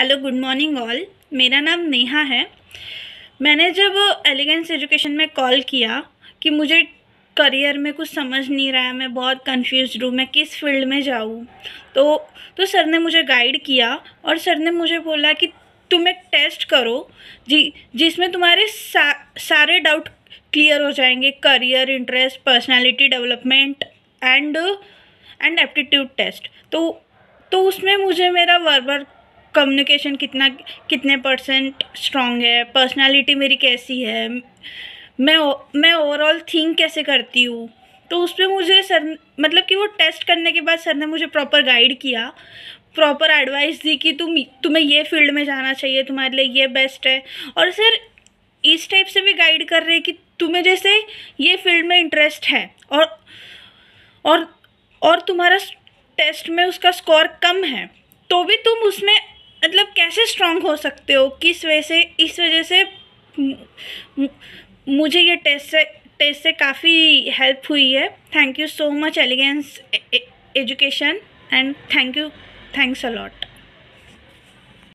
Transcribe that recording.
Hello good morning all मेरा नाम नेहा है। मैंने जब एलिगेंस एजुकेशन में कॉल किया कि मुझे करियर में कुछ समझ नहीं रहा है मैं बहुत कंफ्यूज हूँ मैं किस फ़ील्ड में जाऊँ तो तो सर ने मुझे गाइड किया और सर ने मुझे बोला कि तुम एक टेस्ट करो जी जिसमें तुम्हारे सा, सारे डाउट क्लियर हो जाएँगे career interest personality development and and aptitude test तो तो उसमें मुझे मेरा वर्बर कम्युनिकेशन कितना, कितने परसेंट स्ट्रांग है? पर्सनालिटी मेरी कैसी है? मैं मैं ओवरऑल थिंक कैसे करती हूँ? तो उस पर मुझे सर मतलब कि वो टेस्ट करने के बाद सर ने मुझे प्रॉपर गाइड किया। प्रॉपर एडवाइस दी कि तुम, तुम्हें ये फ़ील्ड में जाना चाहिए, तुम्हारे लिए ये बेस्ट है। और सर, इस टाइप से भी गाइड कर रहे कि तुम्हें जैसे ये फ़ील्ड में इंटरेस्ट है और और और तुम्हारा टेस्ट में उसका स्कोर कम है तो भी तुम उसमें मतलब कैसे स्ट्रांग हो सकते हो? किस वजह से, इस वजह से मुझे ये टेस्ट से टेस्ट से काफ़ी हेल्प हुई है। Thank you so much Elegance education and thank you thanks a lot